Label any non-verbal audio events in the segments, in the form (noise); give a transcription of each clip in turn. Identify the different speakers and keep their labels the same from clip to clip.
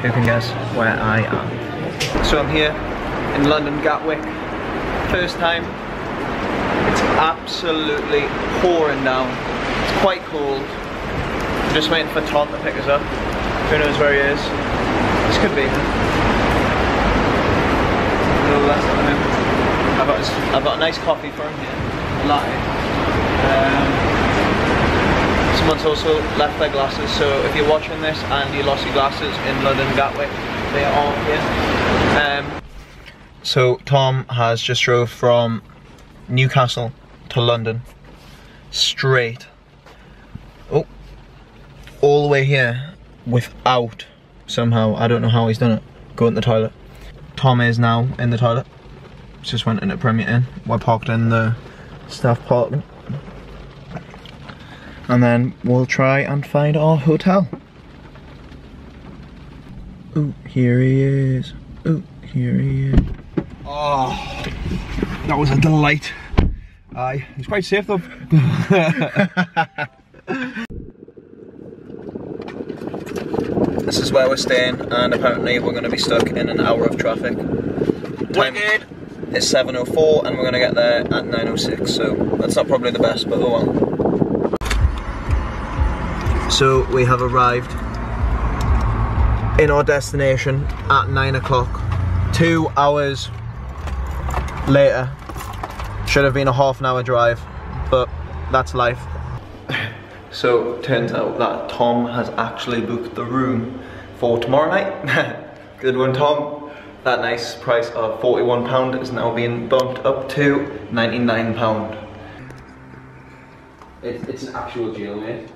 Speaker 1: Who can guess where I am? So I'm here in London Gatwick. First time. It's absolutely pouring down. It's quite cold. I'm just waiting for Tom to pick us up. Who knows where he is? This could be. I've got, I've got a nice coffee for him here. Latte. Um, Someone's also left their glasses, so if you're watching this and you lost your glasses in London Gatwick, they are here. Um, so Tom has just drove from Newcastle to London, straight, oh, all the way here without somehow, I don't know how he's done it, going to the toilet. Tom is now in the toilet, just went in at Premier Inn, we're parked in the staff parking and then we'll try and find our hotel. Oh, here he is. Oh, here he is. Oh, that was a delight. Aye, it's quite safe though. (laughs) this is where we're staying and apparently we're going to be stuck in an hour of traffic. Time is 7.04 and we're going to get there at 9.06 so that's not probably the best but oh well. So we have arrived in our destination at nine o'clock. Two hours later. Should have been a half an hour drive, but that's life. (sighs) So turns out that Tom has actually booked the room for tomorrow night. (laughs) Good one, Tom. That nice price of £41 is now being bumped up to £99.
Speaker 2: It's, it's an actual jail, mate.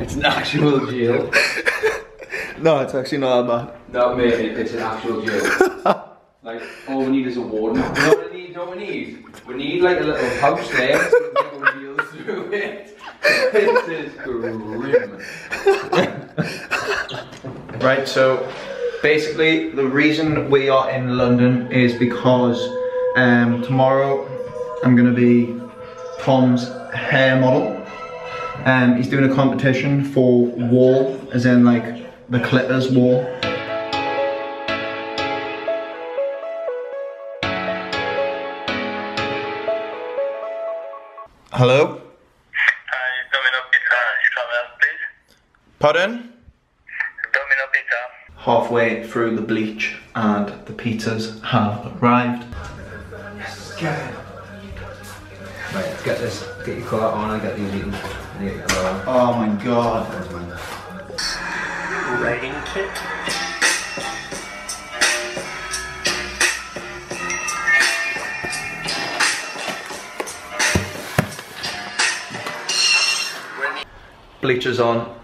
Speaker 2: It's an actual jail. (laughs)
Speaker 1: no, it's actually not that
Speaker 2: bad. No, mate, it's an actual jail. (laughs) like, all we need is a warden. You know what we need? You know what we need? We need like a little house there so we can wheel through it. (laughs) This is grim.
Speaker 1: right, so basically the reason we are in London is because um, tomorrow I'm gonna be Tom's hair model. Um, he's doing a competition for Wahl, as in like the Clippers Wahl. Hello?
Speaker 3: Hi, Domino Pizza. Come out, please.
Speaker 1: Pardon?
Speaker 3: Domino Pizza.
Speaker 1: Halfway through the bleach and the pizzas have arrived.
Speaker 2: Yes, get it. Right, get this, get your collar on and get these eaten.
Speaker 1: Oh my god.
Speaker 3: Writing kit.
Speaker 1: Bleachers on.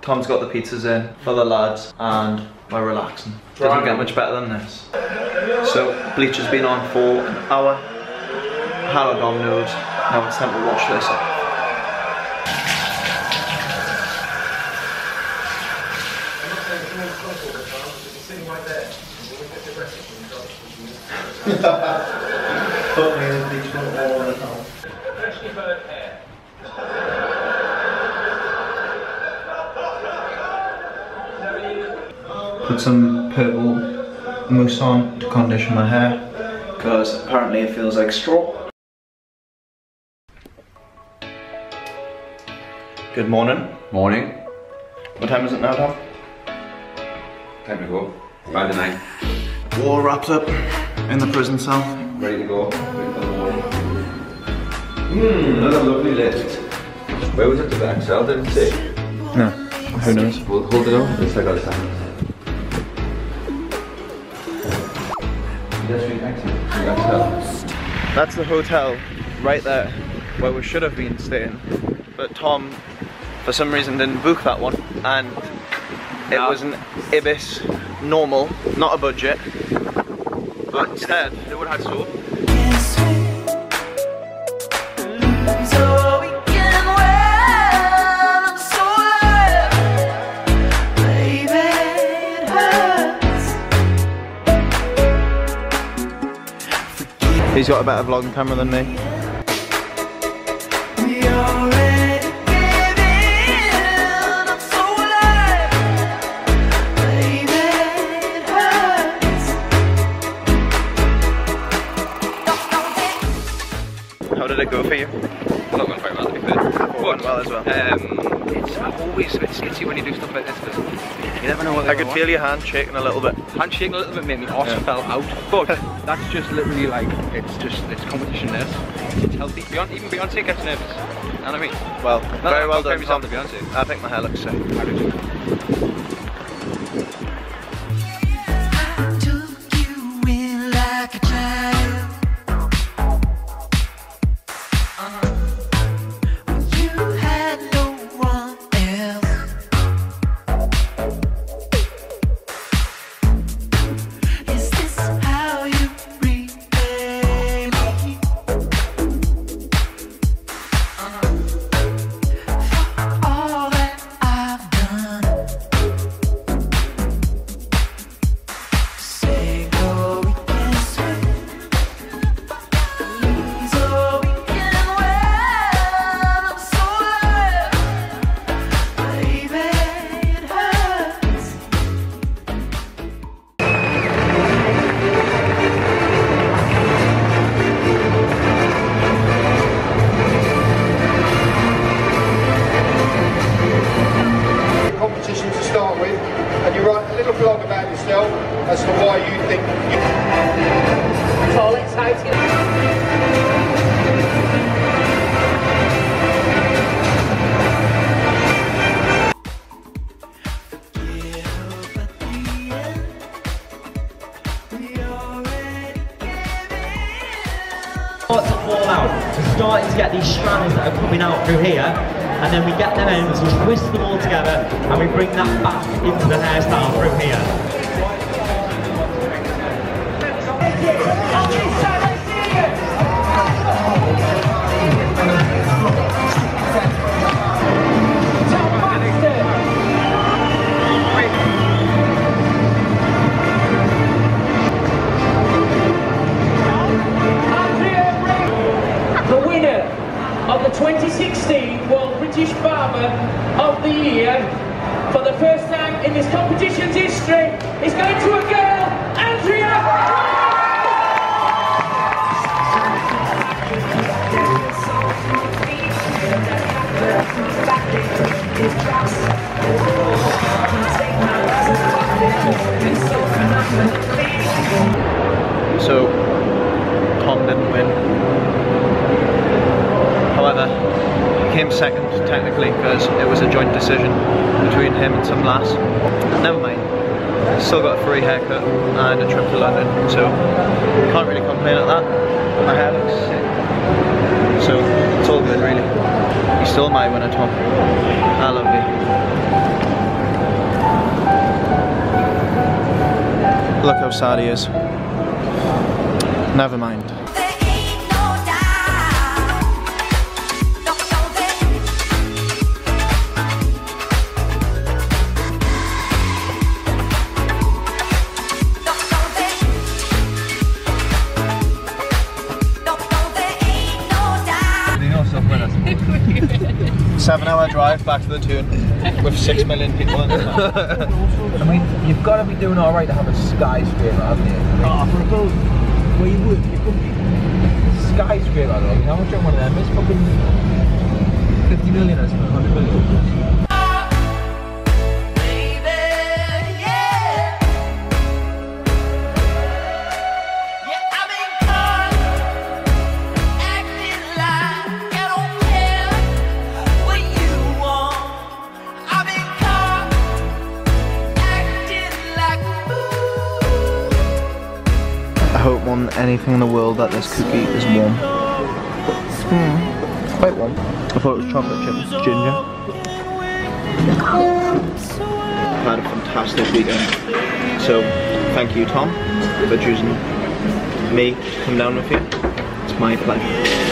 Speaker 1: Tom's got the pizzas in for the lads and we're relaxing. Doesn't get much better than this. So bleachers been on for an hour. Hello Domino's. Now it's time to wash this up. Put me in bleach all the time. Put some purple mousse on to condition my hair because apparently it feels like straw. Good morning.
Speaker 2: Morning.
Speaker 1: What time is it now, Tom?
Speaker 2: Time to go. By the night.
Speaker 1: War wraps up in the prison cell.
Speaker 2: Ready to go. Mmm, another lovely lift. Where was it? The back cell, didn't say?
Speaker 1: No, who knows?
Speaker 2: Hold, hold it on. Let's check out the time.
Speaker 1: That's the hotel right there where we should have been staying. But Tom, for some reason, didn't book that one. And it no. was an Ibis normal, not a budget. But instead. He's got a better vlogging camera than me. Go for you?
Speaker 4: Not going very well to be fair.
Speaker 1: Well as well.
Speaker 4: Um, it's always a bit when you do stuff like this because you never know what
Speaker 1: I could feel your hand shaking a little bit.
Speaker 4: Hand shaking a little bit made me arse
Speaker 1: Yeah.
Speaker 4: fell out, but (laughs) that's just literally like it's just it's competition nerves. It's healthy. Beyond, even Beyonce gets nervous. You know what I mean?
Speaker 1: Well,
Speaker 4: Not
Speaker 1: very well done, Tom.
Speaker 4: to Beyonce.
Speaker 1: I think my hair looks sick.
Speaker 5: Starting to get these strands that are coming out through here, and then we get them ends, we twist them all together, and we bring that back into the hairstyle through here.
Speaker 1: Technically because it was a joint decision between him and some lass. Never mind. Still got a free haircut and a trip to London, so can't really complain at that. My hair looks sick. So it's all good really. You still my winner, Tom. I love you. Look how sad he is. Never mind. Seven hour drive back to the tune with six million people in it. (laughs)
Speaker 2: I mean, you've got to be doing all right to have a skyscraper, haven't you? Oh, for a boat. Well, you would. You could be. Skyscraper, though. You know how much on one of them is? Fucking 50 million or something, 100 million.
Speaker 1: Than anything in the world that this cookie is warm. Hmm, quite warm. I thought it was chocolate chip ginger. I've had a fantastic weekend. So thank you Tom for choosing me to come down with you. It's my pleasure. See you soon.